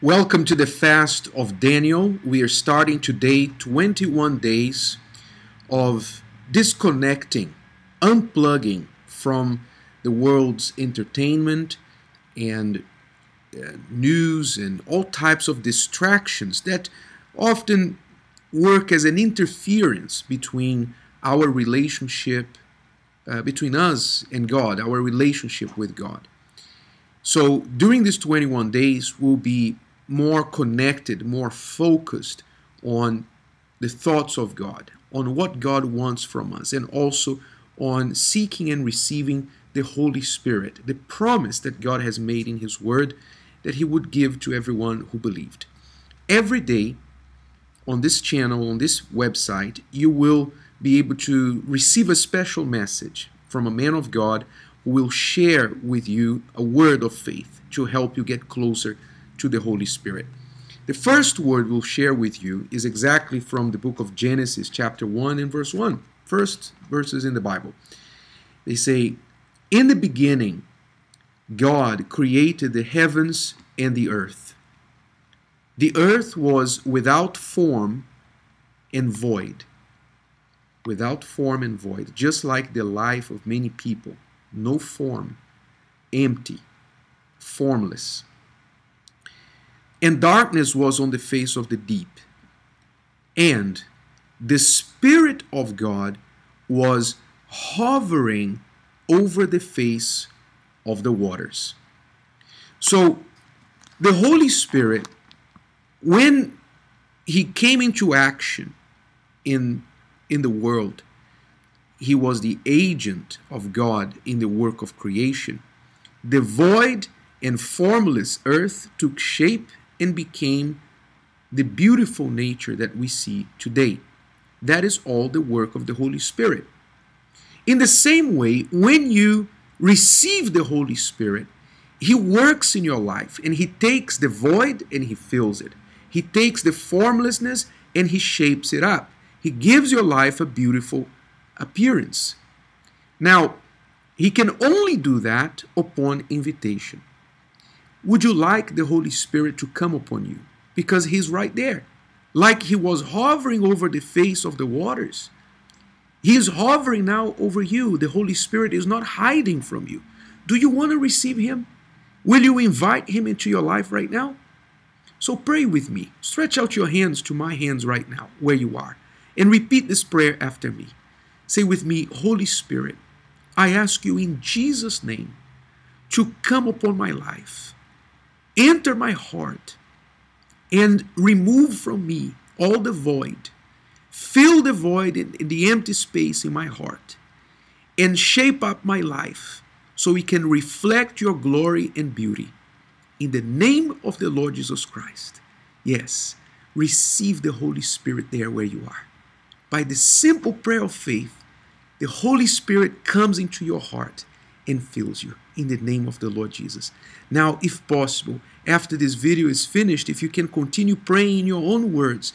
Welcome to the fast of Daniel. We are starting today 21 days of disconnecting, unplugging from the world's entertainment and uh, news and all types of distractions that often work as an interference between our relationship, uh, between us and God, our relationship with God. So during these 21 days, we'll be more connected, more focused on the thoughts of God, on what God wants from us, and also on seeking and receiving the Holy Spirit, the promise that God has made in His Word that He would give to everyone who believed. Every day on this channel, on this website, you will be able to receive a special message from a man of God who will share with you a word of faith to help you get closer to the Holy Spirit. The first word we'll share with you is exactly from the book of Genesis, chapter 1 and verse 1. First verses in the Bible. They say, In the beginning, God created the heavens and the earth. The earth was without form and void. Without form and void, just like the life of many people. No form, empty, formless. And darkness was on the face of the deep. And the Spirit of God was hovering over the face of the waters. So, the Holy Spirit, when he came into action in, in the world, he was the agent of God in the work of creation. The void and formless earth took shape and became the beautiful nature that we see today. That is all the work of the Holy Spirit. In the same way, when you receive the Holy Spirit, He works in your life and He takes the void and He fills it. He takes the formlessness and He shapes it up. He gives your life a beautiful appearance. Now, He can only do that upon invitation. Would you like the Holy Spirit to come upon you? Because He's right there. Like He was hovering over the face of the waters. He is hovering now over you. The Holy Spirit is not hiding from you. Do you want to receive Him? Will you invite Him into your life right now? So pray with me. Stretch out your hands to my hands right now, where you are, and repeat this prayer after me. Say with me, Holy Spirit, I ask you in Jesus' name to come upon my life enter my heart and remove from me all the void. Fill the void in, the empty space in my heart and shape up my life so it can reflect your glory and beauty. In the name of the Lord Jesus Christ. Yes, receive the Holy Spirit there where you are. By the simple prayer of faith, the Holy Spirit comes into your heart and fills you in the name of the Lord Jesus. Now, if possible, after this video is finished, if you can continue praying in your own words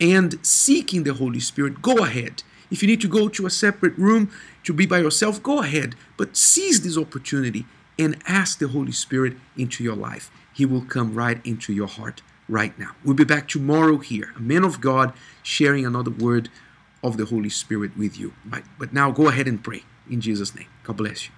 and seeking the Holy Spirit, go ahead. If you need to go to a separate room to be by yourself, go ahead. But seize this opportunity and ask the Holy Spirit into your life. He will come right into your heart right now. We'll be back tomorrow here, a man of God sharing another word of the Holy Spirit with you. But now go ahead and pray in Jesus' name. God bless you.